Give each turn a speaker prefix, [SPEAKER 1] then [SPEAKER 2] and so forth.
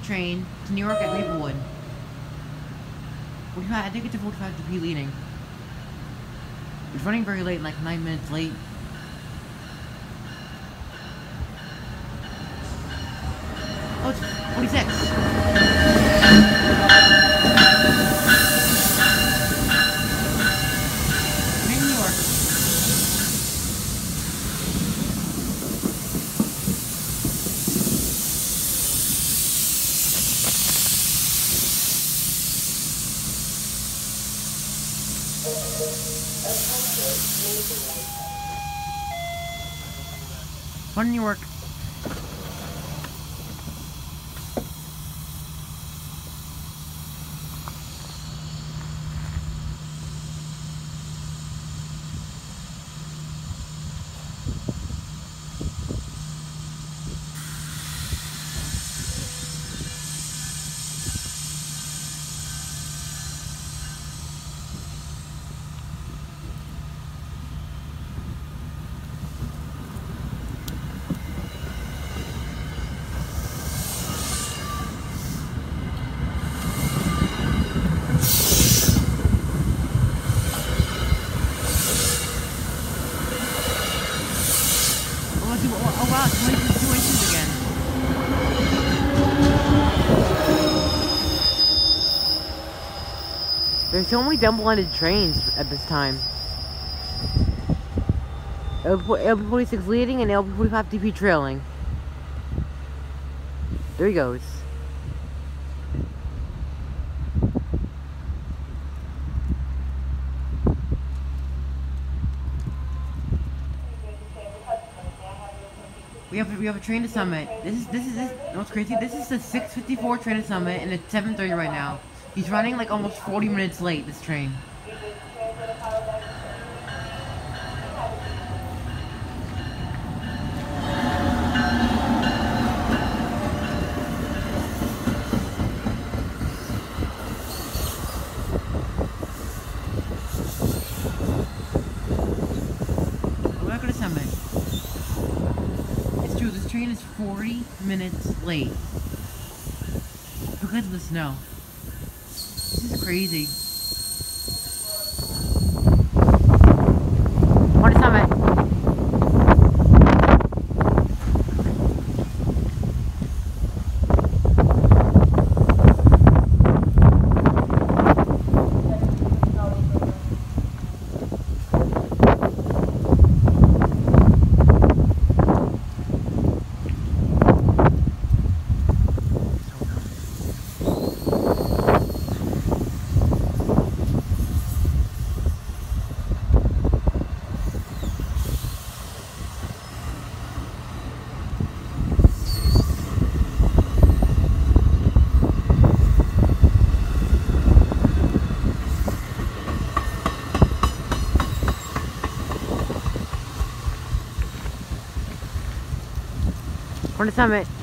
[SPEAKER 1] the train to New York at Maplewood. I think it's a 45 DP leading. It's running very late, like 9 minutes late. Oh, it's 46. One in New York. Two, oh, wow, it's again. There's so many double-ended trains at this time. LP46 leading and LP45 DP trailing. There he goes. We have we have a train to Summit. This is this is this. You know What's crazy? This is the 6:54 train to Summit, and it's 7:30 right now. He's running like almost 40 minutes late. This train. We're not gonna Summit. It's true. This train is 40 minutes late because of the snow. This is crazy. What is Summit?